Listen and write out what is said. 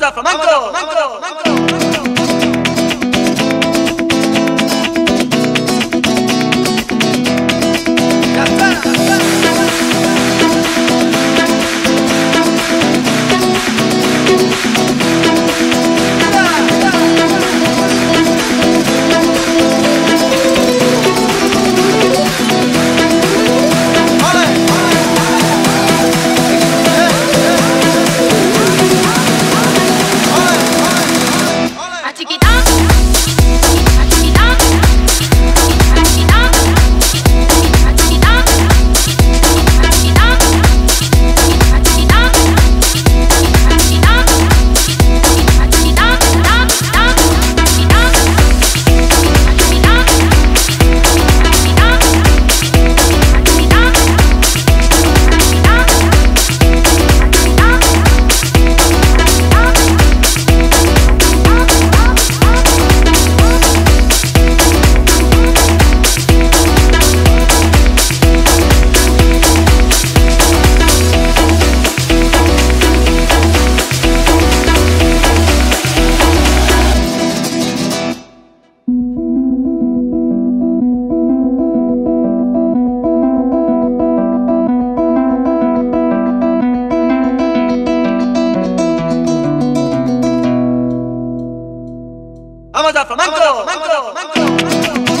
Vamos a flamenco. ママザパンマンコ